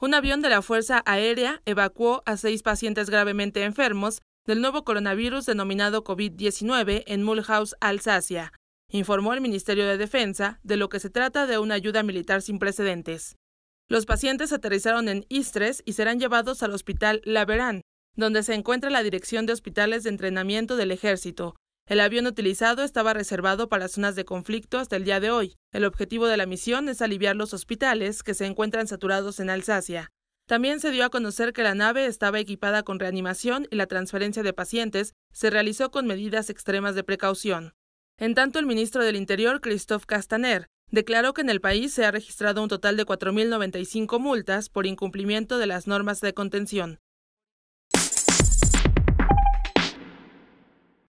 un avión de la Fuerza Aérea evacuó a seis pacientes gravemente enfermos del nuevo coronavirus denominado COVID-19 en Mulhouse, Alsacia, informó el Ministerio de Defensa, de lo que se trata de una ayuda militar sin precedentes. Los pacientes aterrizaron en Istres y serán llevados al Hospital Laverán, donde se encuentra la Dirección de Hospitales de Entrenamiento del Ejército. El avión utilizado estaba reservado para zonas de conflicto hasta el día de hoy. El objetivo de la misión es aliviar los hospitales que se encuentran saturados en Alsacia. También se dio a conocer que la nave estaba equipada con reanimación y la transferencia de pacientes se realizó con medidas extremas de precaución. En tanto, el ministro del Interior, Christophe Castaner, declaró que en el país se ha registrado un total de 4.095 multas por incumplimiento de las normas de contención.